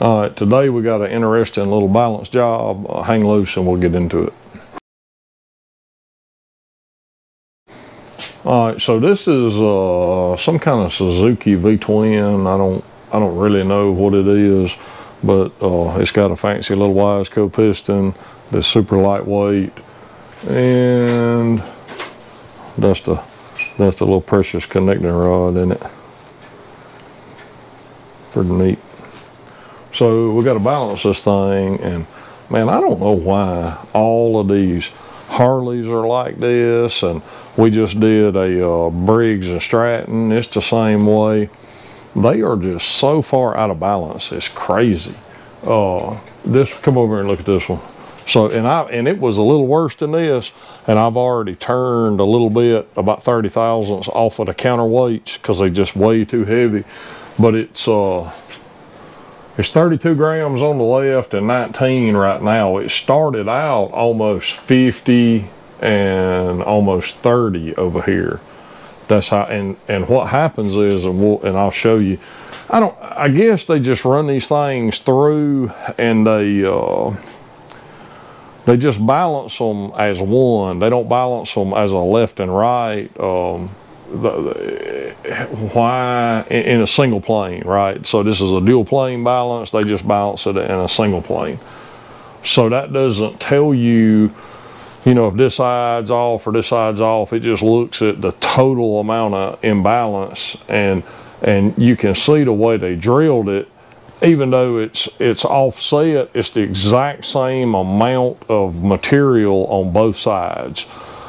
All right, today we got an interesting little balance job. Uh, hang loose and we'll get into it. All right, so this is uh, some kind of Suzuki V-twin. I don't, I don't really know what it is, but uh, it's got a fancy little Wiseco piston that's super lightweight, and that's the, that's the little precious connecting rod in it. Pretty neat. So we got to balance this thing, and man, I don't know why all of these Harleys are like this, and we just did a uh, Briggs and Stratton. It's the same way. They are just so far out of balance. It's crazy. Uh, this, come over and look at this one. So, and I, and it was a little worse than this, and I've already turned a little bit, about 30 thousandths off of the counterweights because they just way too heavy. But it's, uh, it's 32 grams on the left and 19 right now. It started out almost 50 and almost 30 over here. That's how, and, and what happens is, and, we'll, and I'll show you, I don't, I guess they just run these things through and they, uh, they just balance them as one. They don't balance them as a left and right. Um, the, the, why in, in, a single plane, right? So this is a dual plane balance. They just balance it in a single plane. So that doesn't tell you, you know, if this side's off or this side's off. It just looks at the total amount of imbalance, and and you can see the way they drilled it. Even though it's it's offset, it's the exact same amount of material on both sides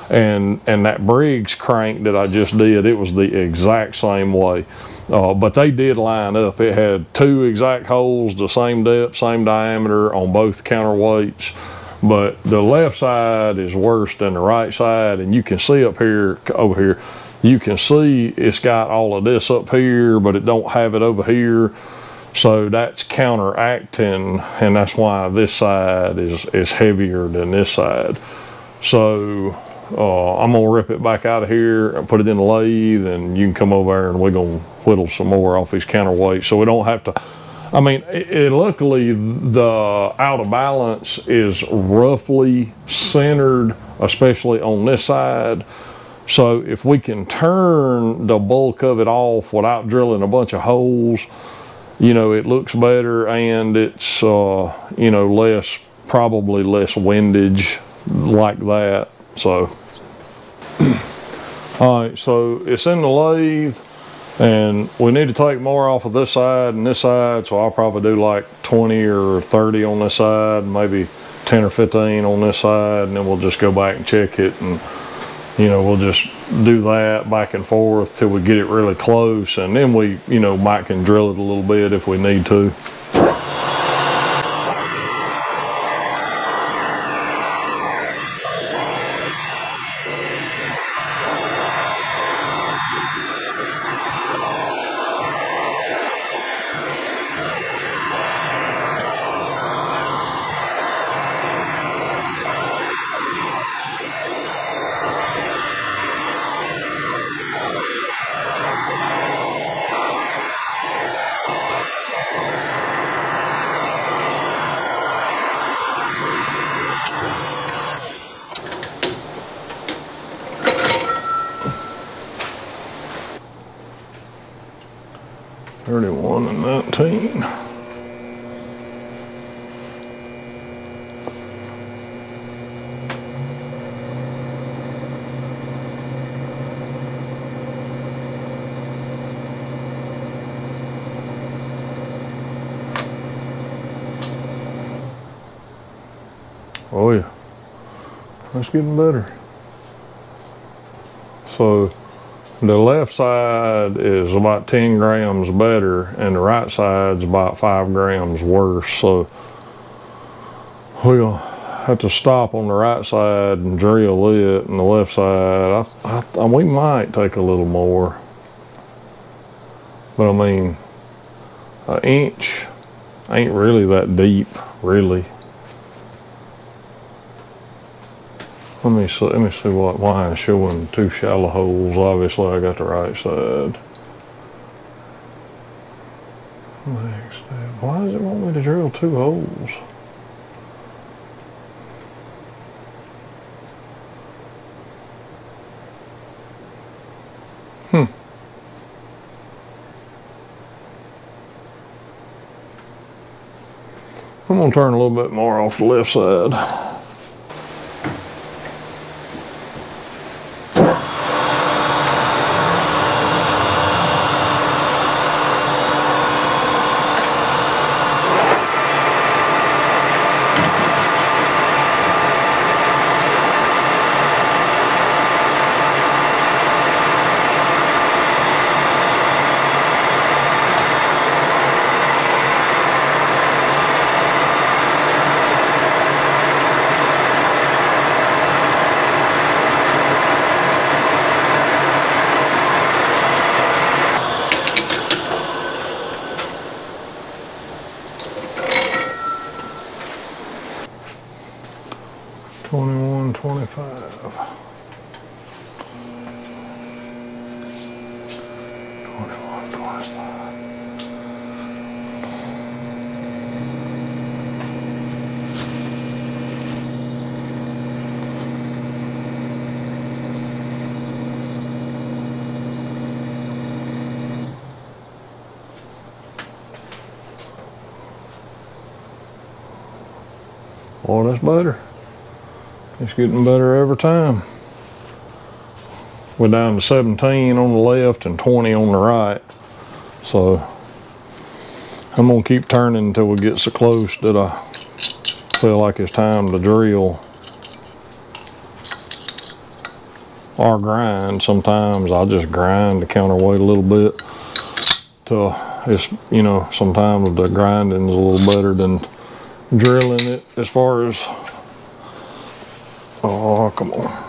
and and that Briggs crank that I just did, it was the exact same way. Uh, but they did line up. It had two exact holes, the same depth, same diameter on both counterweights. But the left side is worse than the right side, and you can see up here, over here, you can see it's got all of this up here, but it don't have it over here. So that's counteracting, and that's why this side is, is heavier than this side. So uh, I'm gonna rip it back out of here and put it in the lathe and you can come over there and we're gonna whittle some more off these counterweights. So we don't have to I mean it, it, luckily the out of balance is roughly centered especially on this side. So if we can turn the bulk of it off without drilling a bunch of holes you know it looks better and it's uh, you know less probably less windage like that so, all right, so it's in the lathe and we need to take more off of this side and this side. So I'll probably do like 20 or 30 on this side, maybe 10 or 15 on this side. And then we'll just go back and check it. And, you know, we'll just do that back and forth till we get it really close. And then we, you know, might can drill it a little bit if we need to. 31 and 19. Oh yeah, that's getting better. So the left side is about 10 grams better and the right side's about five grams worse. So we'll have to stop on the right side and drill it and the left side, I, I, we might take a little more. But I mean, an inch ain't really that deep, really. Let me see, let me see what, showing two shallow holes. Obviously I got the right side. Next. Why does it want me to drill two holes? Hmm. I'm gonna turn a little bit more off the left side. Boy, that's better. It's getting better every time. We're down to 17 on the left and 20 on the right. So I'm gonna keep turning until we get so close that I feel like it's time to drill or grind. Sometimes I'll just grind the counterweight a little bit. To it's you know sometimes the grinding is a little better than drilling it as far as oh come on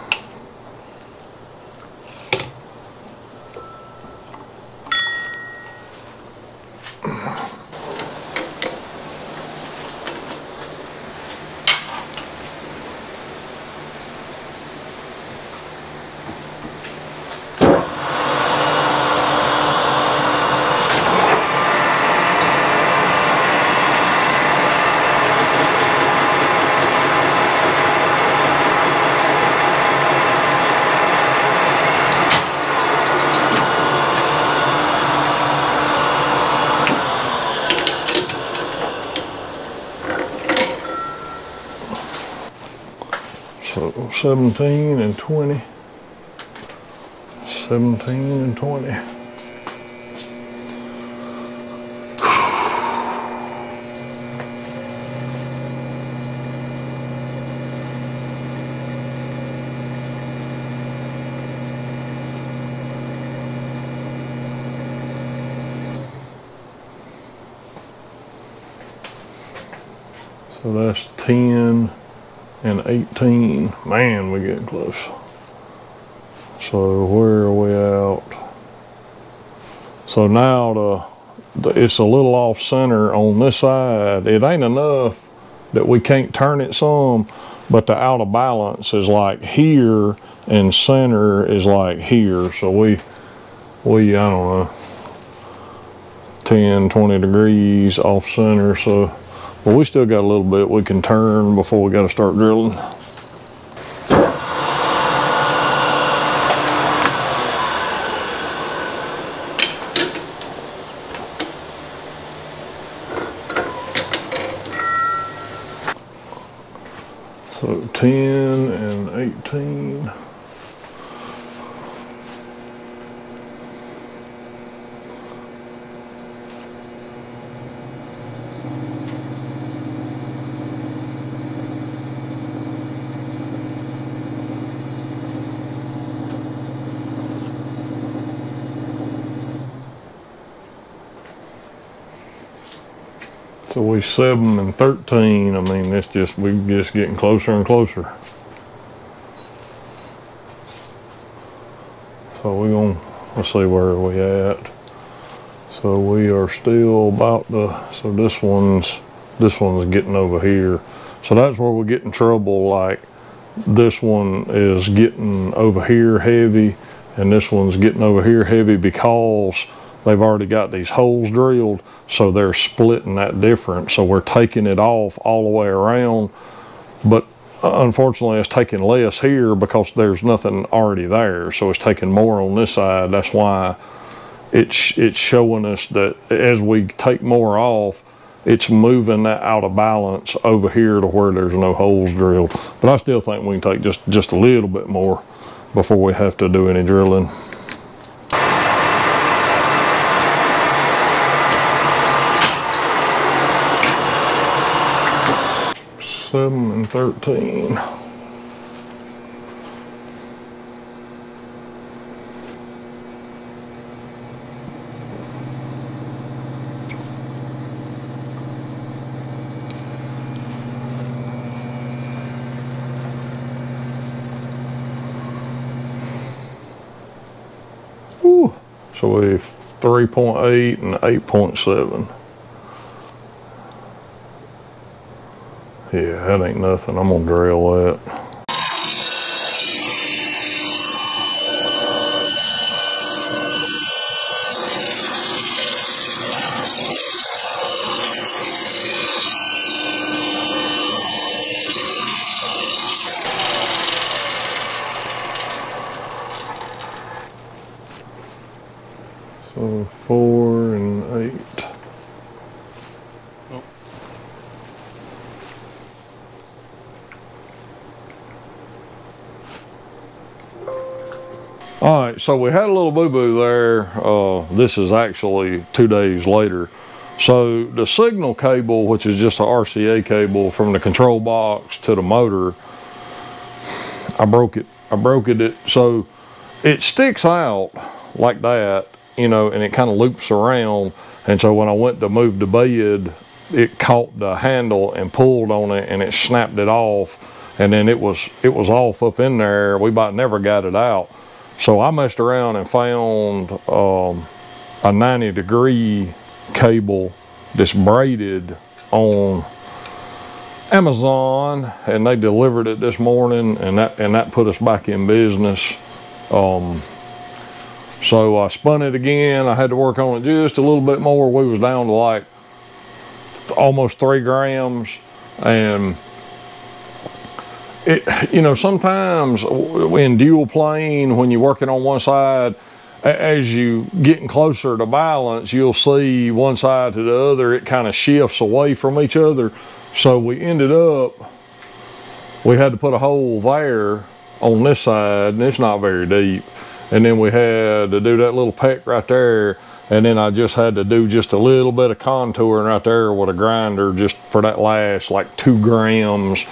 So 17 and 20. 17 and 20. So that's 10 and 18. Man, we getting close. So where are we out? So now the, the it's a little off center on this side. It ain't enough that we can't turn it some, but the out of balance is like here and center is like here. So we we I don't know 10, 20 degrees off center. So but we still got a little bit we can turn before we got to start drilling. So 10 and 18. So we seven and thirteen. I mean, it's just we're just getting closer and closer. So we're gonna let's see where are we at. So we are still about the. So this one's this one's getting over here. So that's where we get in trouble. Like this one is getting over here heavy, and this one's getting over here heavy because they've already got these holes drilled, so they're splitting that difference. So we're taking it off all the way around, but uh, unfortunately it's taking less here because there's nothing already there. So it's taking more on this side. That's why it's, it's showing us that as we take more off, it's moving that out of balance over here to where there's no holes drilled. But I still think we can take just, just a little bit more before we have to do any drilling. Seven and 13. So we've 3.8 and 8.7. Yeah, that ain't nothing. I'm gonna drill that. So four and eight. All right, so we had a little boo-boo there. Uh, this is actually two days later. So the signal cable, which is just a RCA cable from the control box to the motor, I broke it. I broke it. So it sticks out like that you know, and it kind of loops around. And so when I went to move the bed, it caught the handle and pulled on it and it snapped it off. And then it was, it was off up in there. We about never got it out. So I messed around and found um, a 90 degree cable that's braided on Amazon and they delivered it this morning and that and that put us back in business. Um, so I spun it again. I had to work on it just a little bit more. We was down to like almost three grams. And it, you know, sometimes in dual plane, when you're working on one side, as you getting closer to balance, you'll see one side to the other, it kind of shifts away from each other. So we ended up, we had to put a hole there on this side, and it's not very deep and then we had to do that little peck right there and then I just had to do just a little bit of contouring right there with a grinder just for that last like two grams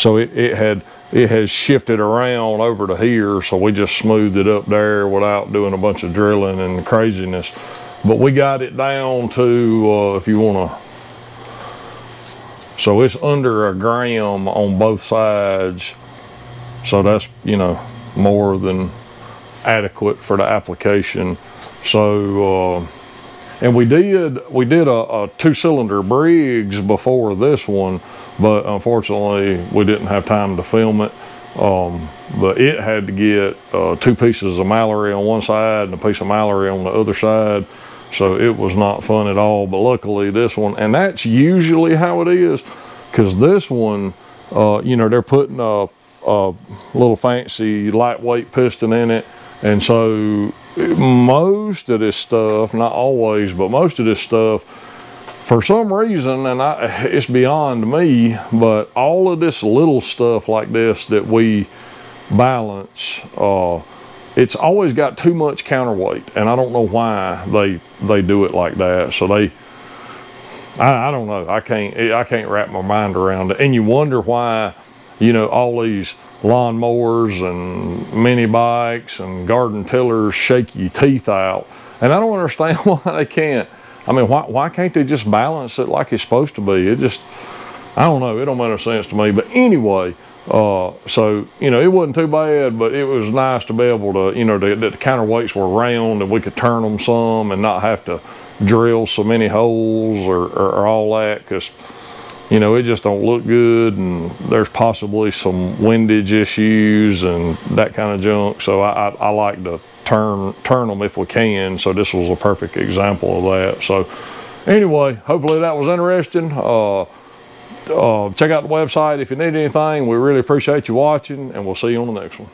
so it, it had it has shifted around over to here so we just smoothed it up there without doing a bunch of drilling and craziness but we got it down to uh, if you want to so it's under a gram on both sides so that's you know more than adequate for the application. So, uh, and we did we did a, a two-cylinder Briggs before this one, but unfortunately we didn't have time to film it. Um, but it had to get uh, two pieces of Mallory on one side and a piece of Mallory on the other side. So it was not fun at all. But luckily this one, and that's usually how it is, because this one, uh, you know, they're putting a, a little fancy lightweight piston in it and so most of this stuff, not always, but most of this stuff, for some reason, and I, it's beyond me, but all of this little stuff like this that we balance, uh, it's always got too much counterweight, and I don't know why they they do it like that. So they, I, I don't know. I can't I can't wrap my mind around it, and you wonder why, you know, all these lawnmowers and mini bikes and garden tillers shake your teeth out. And I don't understand why they can't. I mean, why, why can't they just balance it like it's supposed to be? It just, I don't know. It don't make sense to me. But anyway, uh, so, you know, it wasn't too bad, but it was nice to be able to, you know, that the counterweights were round and we could turn them some and not have to drill so many holes or, or, or all that because you know, it just don't look good and there's possibly some windage issues and that kind of junk. So I, I, I like to turn turn them if we can. So this was a perfect example of that. So anyway, hopefully that was interesting. Uh, uh, check out the website if you need anything. We really appreciate you watching, and we'll see you on the next one.